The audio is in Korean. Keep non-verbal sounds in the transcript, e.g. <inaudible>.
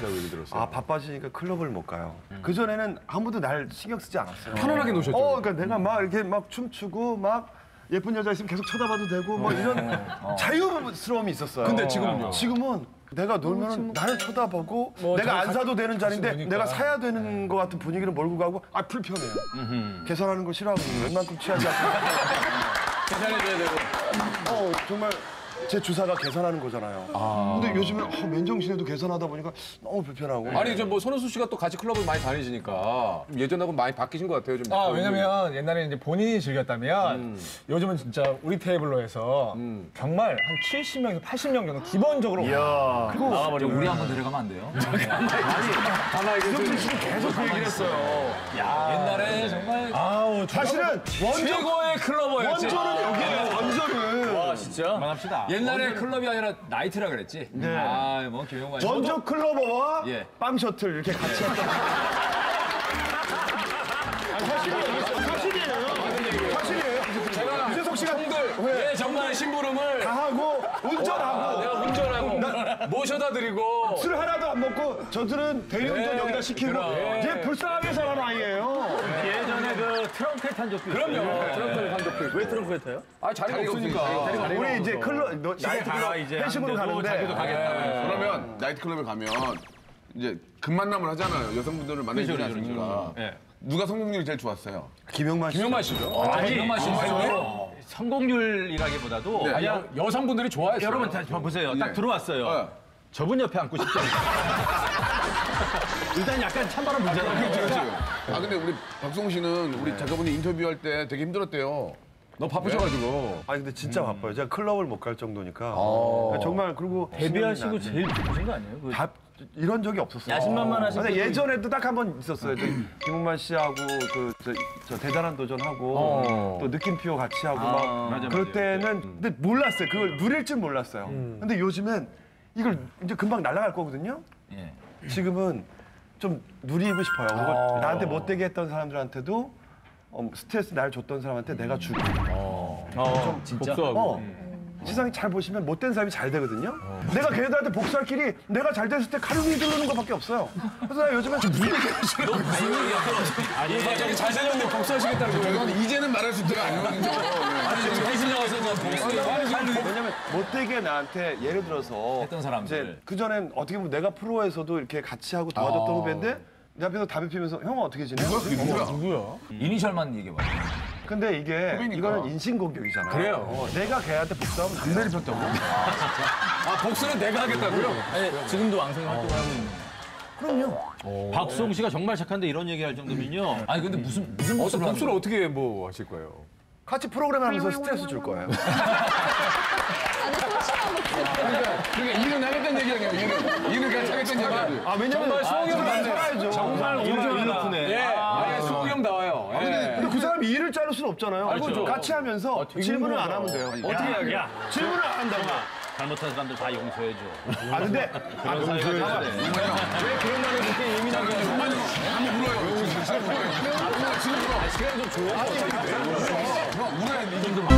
라고 얘기 들었어요. 아 바빠지니까 클럽을 못 가요. 그 전에는 아무도 날 신경 쓰지 않았어요. 편안하게 노셨죠. 어, 그러니까 내가 막 이렇게 막 춤추고 막 예쁜 여자 있으면 계속 쳐다봐도 되고 뭐 이런 자유스러움이 있었어요. 근데 지금은요? 지금은 내가 놀면 나를 쳐다보고 내가 안 사도 되는 자리인데 내가 사야 되는 것 같은 분위기를 몰고 가고 아 불편해요. 계산하는 거 싫어하고 웬만큼 취하지 않고. <laughs> 계산해줘야 되고. 어 정말 제 주사가 계산하는 거잖아요. 근데 요즘에 어, 맨정신에도 계산하다 보니까 너무 불편하고. 아니 저뭐 손은수 씨가 또 같이 클럽을 많이 다니시니까 예전하고 많이 바뀌신 것 같아요. 좀. 아, 왜냐면 옛날에 이제 본인이 즐겼다면 음. 요즘은 진짜 우리 테이블로 해서 정말 한 70명에서 80명 정도 기본적으로 좀 우리 한번 데려가면 안 돼요? <laughs> 계속 그 얘기를 했어요. 옛날에 정말 아우 사실은 원조 최고의 클러버였지. 원조는 여기에요. 진짜? 그만합시다. 옛날에 클럽이 아니라 나이트라 그랬지. 네. 아, 뭐 김용만 씨. 원조 클로버와 예. 빵 셔틀 이렇게 같이 했던. 사실이에요. 사실이에요. 제가 유재석 씨가 예, 정말 심부름을 다 하고 운전하고 모셔다 드리고 술 하나도 안 먹고 저들은 대리운전 네, 여기다 시키고 그럼. 이제 불쌍하게 살아는 아이예요. 예전에 그 트럼펫 탄 적도 있어요. 그럼요. 트럼프를 한 적도 있고. 왜 트럼펫 타요? 아 자리가 없으니까. 우리 이제 클럽 너- 나이트 클럽 회식으로 가는데 그러면 나이트클럽에 가면 이제 금만남을 하잖아요. 여성분들을 만나지 않습니까? 누가 성공률이 제일 좋았어요? 김용만 씨. 김용만 씨죠. 아, 김용만 씨. 어, 성공률이라기보다도 네. 그냥 여성분들이 좋아했어요. 여러분 다 보세요. 딱 네. 들어왔어요. 어. 저분 옆에 앉고 싶죠. <laughs> 일단 약간 찬바람 불잖아요. 그렇지. 아 근데 우리 박성우 씨는 우리 작가분이 인터뷰할 때 되게 힘들었대요. 너무 바쁘셔가지고. 아니 근데 진짜 바빠요. 제가 클럽을 못 갈 정도니까 정말 그리고 데뷔하시고 제일 바쁘신 거 아니에요? 그 다 이런 적이 없었어요. 야심만만하신 근데 예전에도 딱 한 번 있었어요. 저 김웅만 씨하고 그저 대단한 도전하고 또 느낌표 같이 하고 막 맞아, 그럴 맞아. 때는 근데 몰랐어요. 그걸 누릴 줄 몰랐어요. 근데 요즘엔 이걸 이제 금방 날아갈 거거든요. 예. 지금은 좀 누리고 싶어요. 그걸 나한테 못되게 했던 사람들한테도 어, 스트레스 날 줬던 사람한테 내가 주고. 진짜. 어. 세상에 잘 보시면 못된 사람이 잘 되거든요. 내가 걔네들한테 복수할 길이 내가 잘 됐을 때 가르기 들르는 것밖에 없어요. 그래서 나 요즘엔 좀 갑자기 잘생겼는데 복수하시겠다는 거예요. 이제는 말할 수 있는 때가 아니거든요. 아니, 지금 혜진 나와서 복수. 왜냐면 못되게 나한테 예를 들어서 했던 사람들. 이제 그 전엔 어떻게 보면 내가 프로에서도 이렇게 같이 하고 도와줬던 후배인데 내 앞에서 담배 피면서 형은 어떻게 지내? 누가 누구야? 이니셜만 얘기해봐. 근데 이게 후배니까. 이거는 인신공격이잖아. 그래요. 어, 내가 걔한테 복수하면 담배를 폈다고. 아, 복수는 내가 하겠다고요? 아니, 지금도 왕성히 활동하고 있는. 그럼요. 박수홍 씨가 정말 착한데 이런 얘기할 정도면요. 아니, 근데 무슨, 무슨 어떤 복수를 복수를? 어떻게 뭐 하실 거예요? 같이 프로그램 하면서 스트레스 줄 거예요. <laughs> 그러니까 일은 하겠다는 얘기야. 일은 같이 하겠다는 얘기야. 아 왜냐면 정말 수홍이 형. 살아야죠. 정말 일루프네. 예, 아니, 수홍이 형 나와요. 예. 근데 그 사람이 일을 자를 수는 없잖아요. 알죠. 같이 하면서 질문을 안 하면 돼요. 어떻게 해야 야, 질문을 안 한다고. 잘못한 사람들 다 용서해줘. 아 근데 아 돼. 왜 그런 말을 그렇게 예민하게 하는 거예요? 한번 물어요. 지금 물어. 지금 물어. 시간 좀 줘요. 형 물어야 돼. 이 정도.